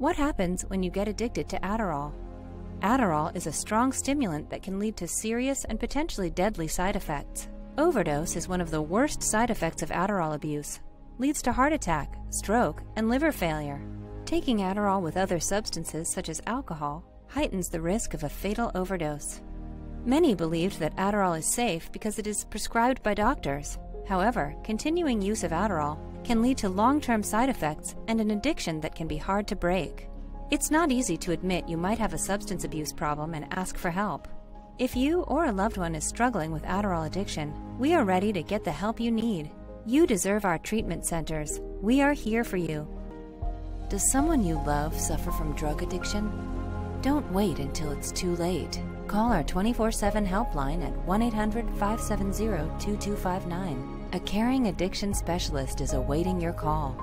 What happens when you get addicted to Adderall? Adderall is a strong stimulant that can lead to serious and potentially deadly side effects. Overdose is one of the worst side effects of Adderall abuse. Leads to heart attack, stroke, and liver failure. Taking Adderall with other substances such as alcohol heightens the risk of a fatal overdose. Many believed that Adderall is safe because it is prescribed by doctors. However, continuing use of Adderall can lead to long-term side effects and an addiction that can be hard to break. It's not easy to admit you might have a substance abuse problem and ask for help. If you or a loved one is struggling with Adderall addiction, we are ready to get the help you need. You deserve our treatment centers. We are here for you. Does someone you love suffer from drug addiction? Don't wait until it's too late. Call our 24 7 helpline at 1 800 570 2259. A caring addiction specialist is awaiting your call.